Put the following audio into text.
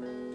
de